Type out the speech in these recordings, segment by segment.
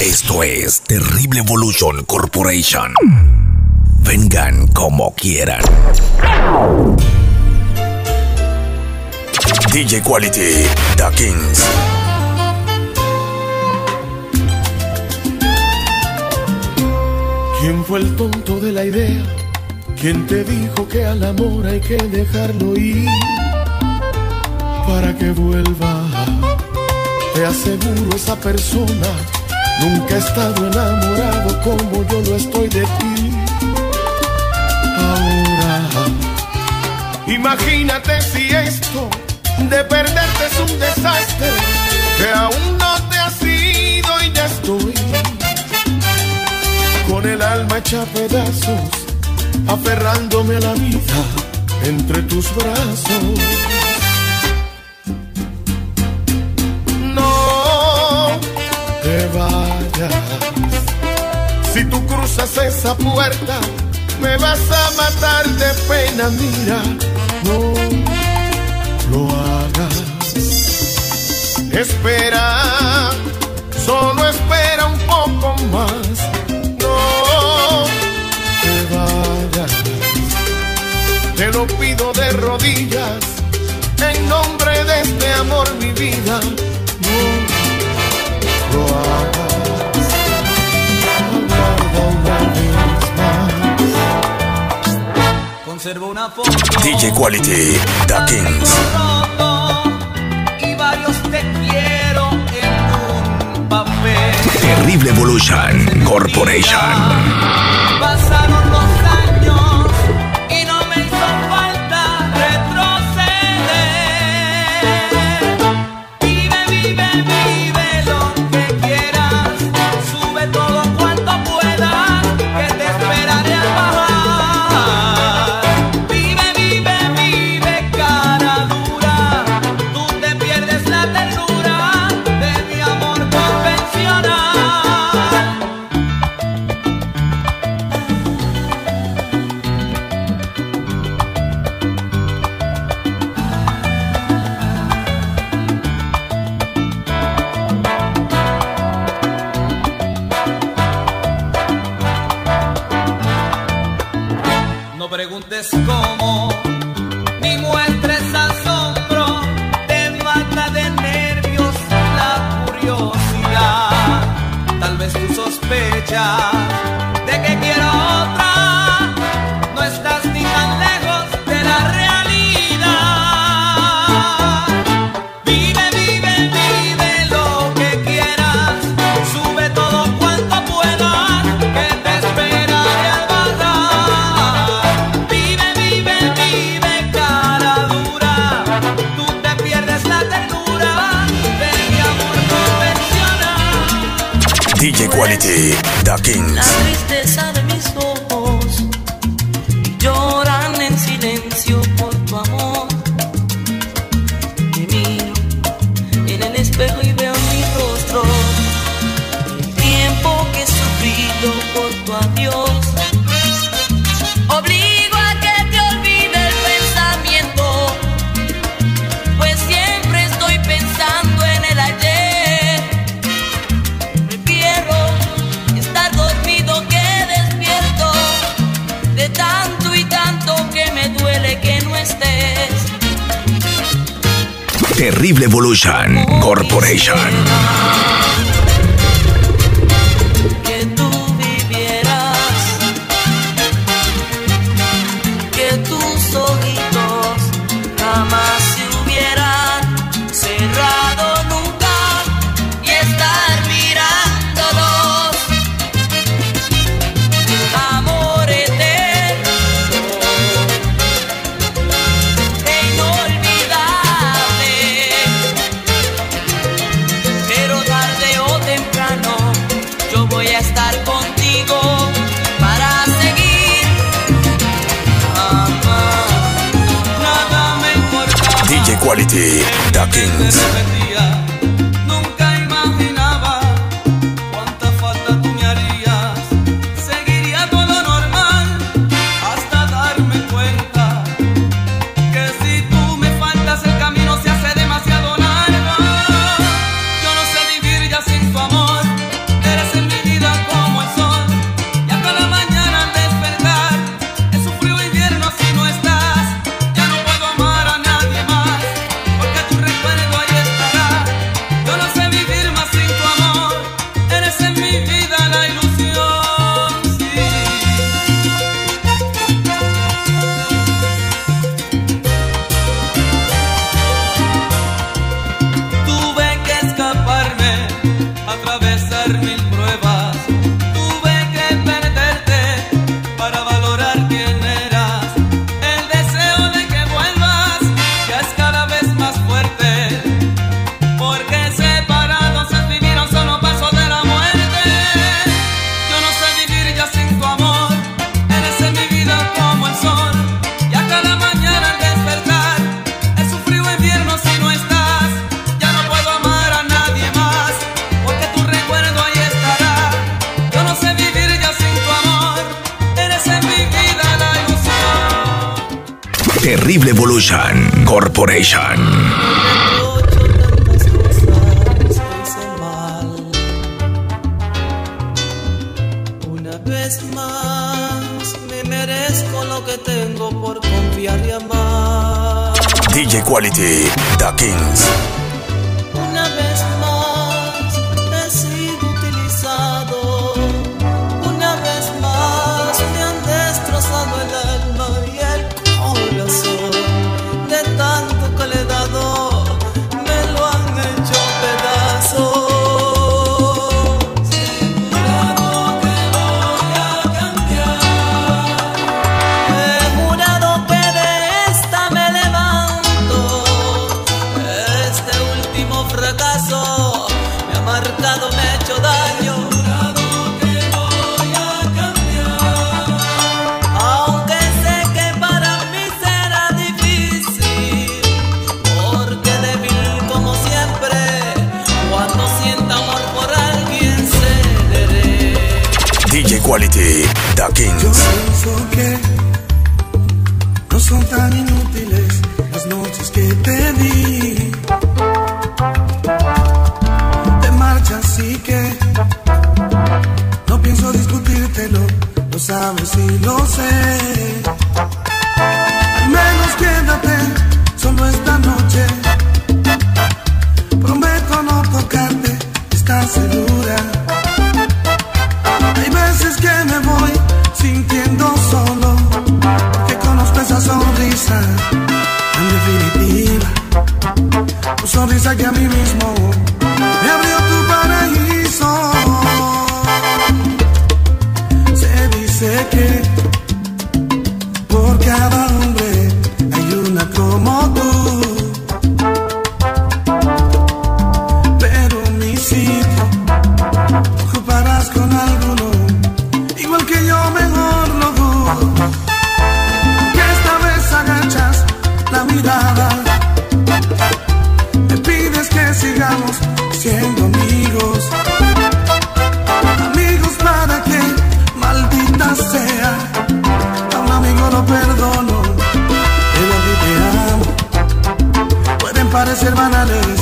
Esto es Terrible Evolution Corporation. Vengan como quieran. DJ Quality, The Kings. ¿Quién fue el tonto de la idea? ¿Quién te dijo que al amor hay que dejarlo ir para que vuelva? Te aseguro esa persona nunca ha estado enamorado como yo lo estoy de ti. Ahora, imagínate si esto de perderte es un desastre que aún no te has ido y ya estoy con el alma hecha pedazos, aferrándome a la vida entre tus brazos. Si tú cruzas esa puerta, me vas a matar de pena, mira, no lo hagas. Espera, solo espera un poco más no te vayas. Te lo pido de rodillas, en nombre de este amor, mi vida. No lo hagas. Una foto. DJ Quality, The Kings. roto y varios te quiero en un papel. Terrible Evolution Corporation. Terrible Evolution Corporation. DJ Kings. decírtelo, no sabes si lo sé. Al menos quédate solo esta noche. Prometo no tocarte, estás segura. Hay veces que me voy sintiendo solo, porque conozco esa sonrisa tan definitiva. Tu sonrisa que a mí mismo siendo amigos. Amigos para que, maldita sea, a un amigo lo perdono. Pero a ti te amo, pueden parecer banales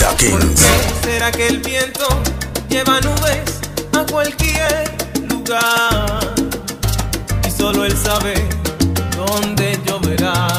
Da Kings. ¿Será que el viento lleva nubes a cualquier lugar? Y solo él sabe dónde lloverá.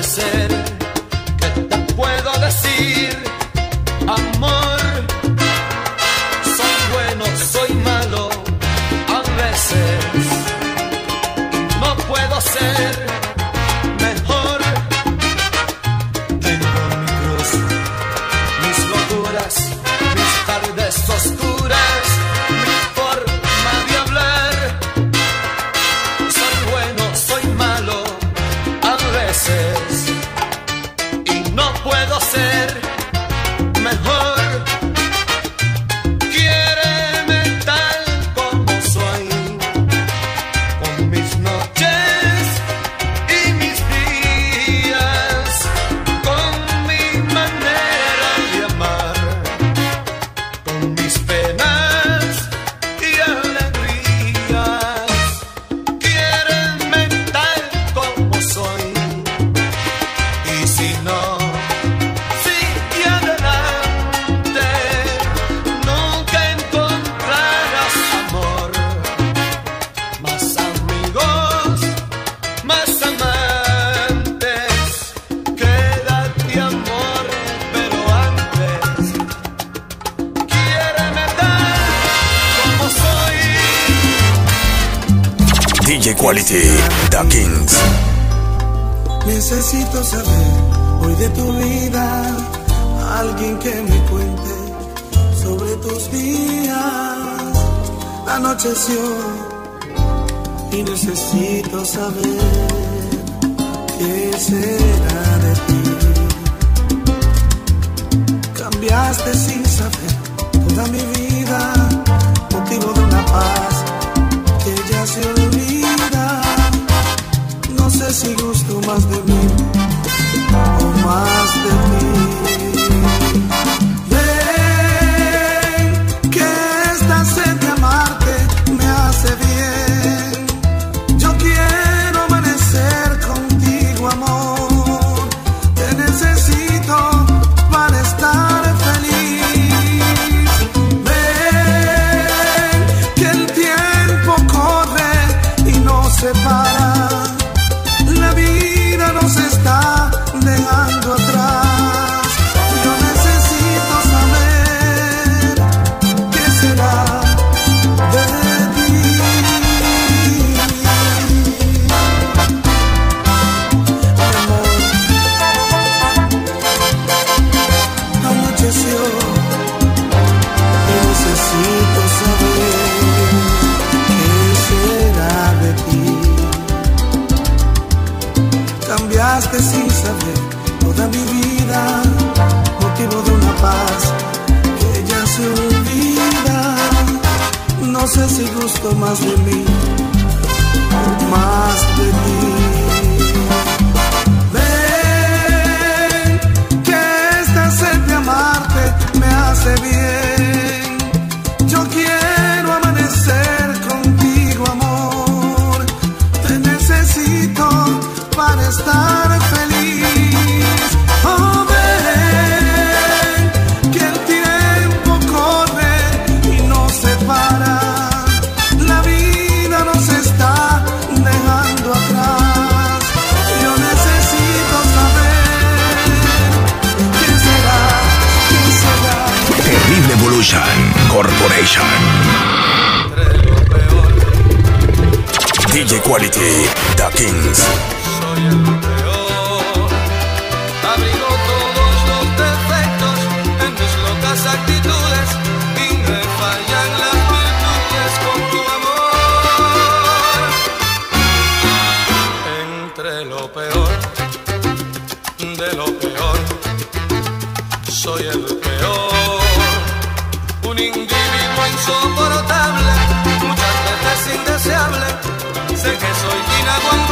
de ser y necesito saber qué será de ti. Cambiaste sin saber toda mi vida, motivo de una paz que ya se olvida. No sé si gusto más de mí o más de ti. quality. The Kings. inagua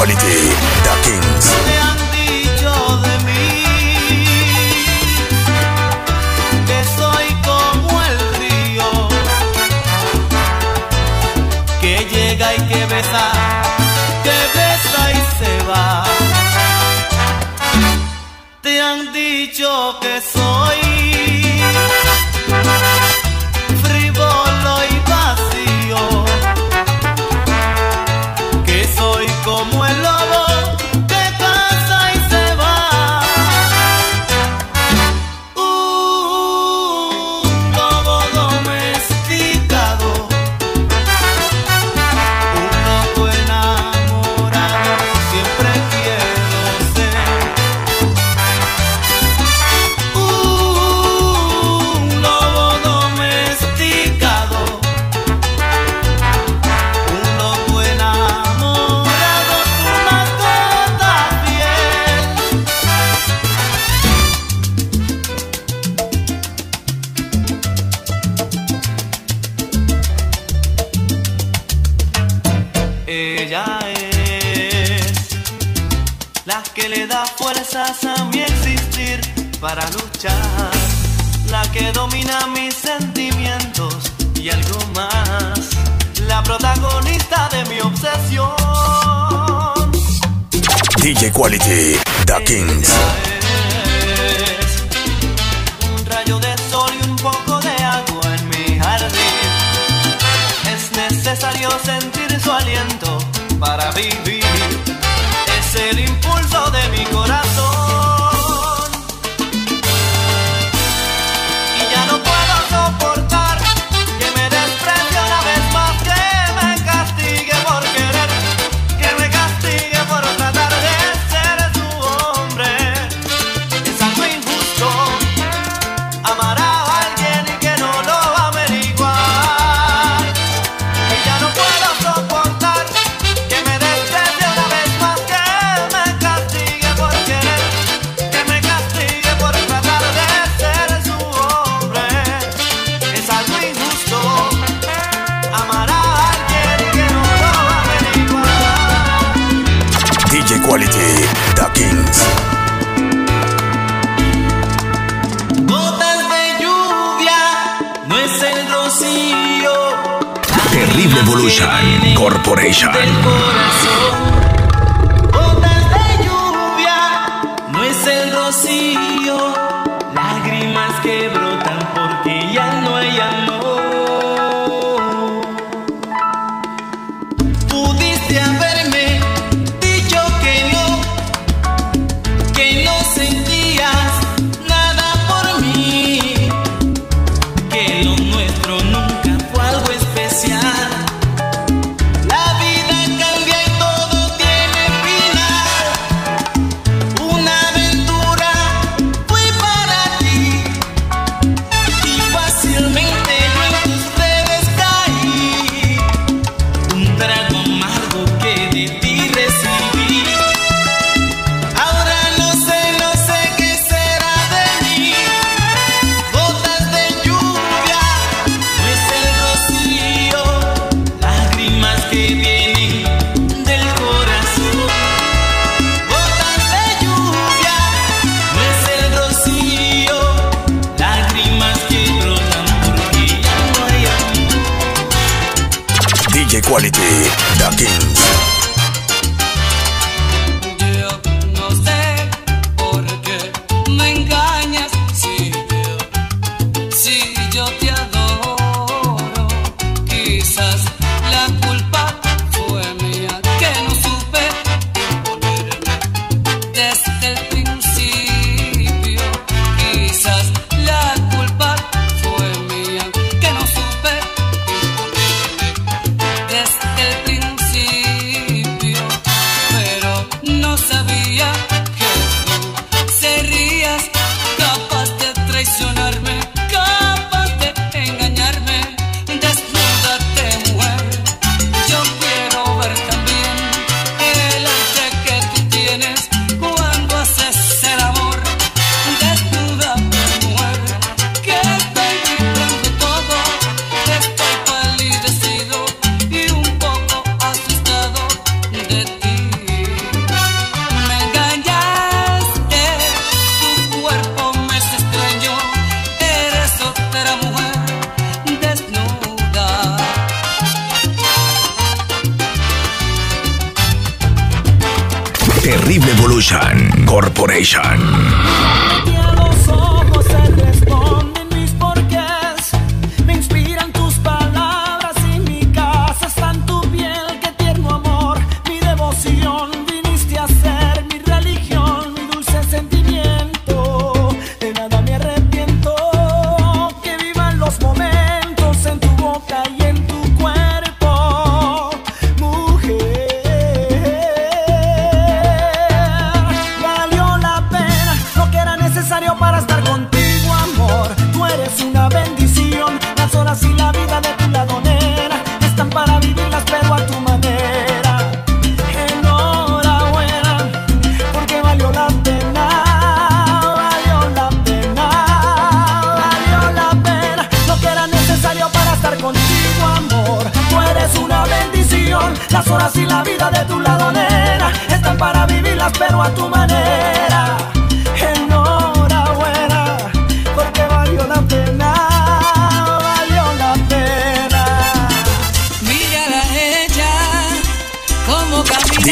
quality. The Kings. Quality, The Kings. Un rayo de sol y un poco de agua en mi jardín. Es necesario sentir su aliento para vivir. Es el impulso de mi corazón. Gotas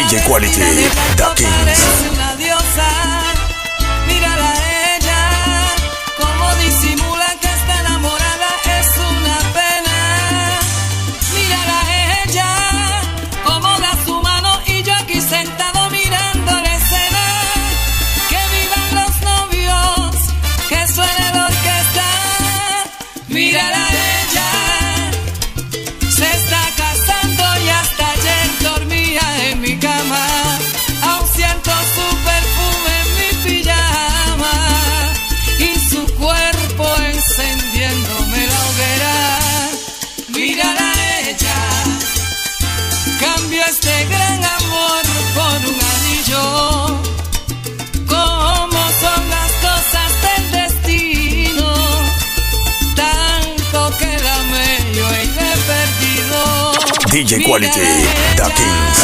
DJ Quality, vestida de The blanco, Kings. DJ Quality, The Kings.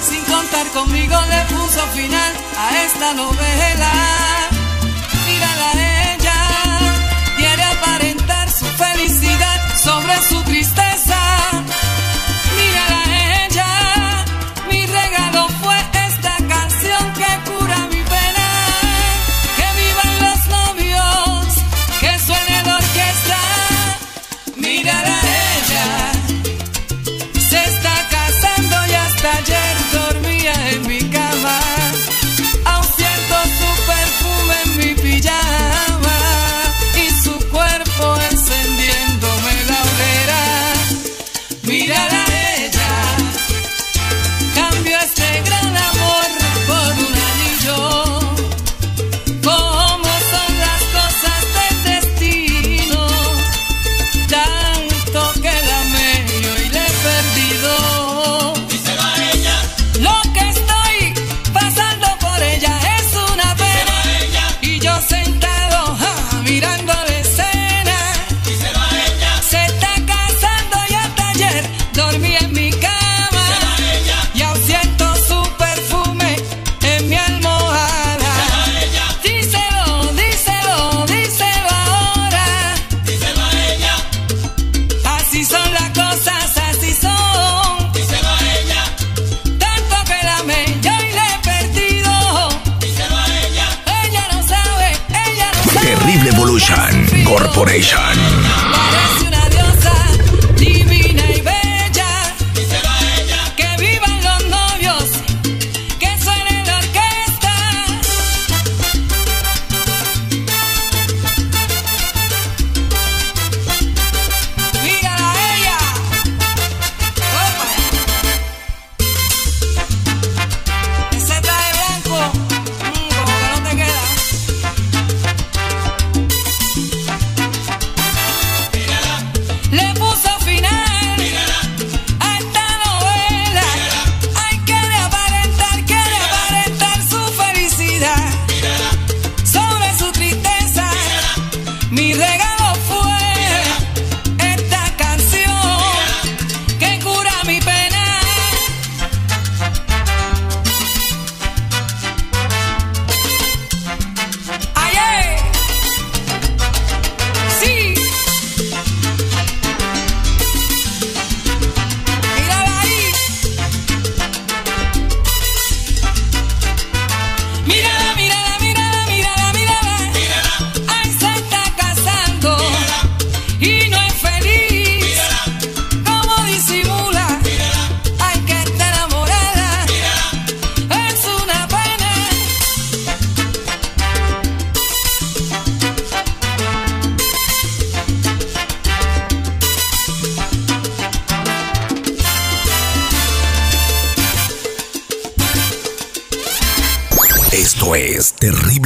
Sin contar conmigo le puso final a esta novela. Mírala a ella, quiere aparentar su felicidad sobre su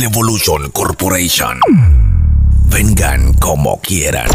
Evolution Corporation. Vengan como quieran.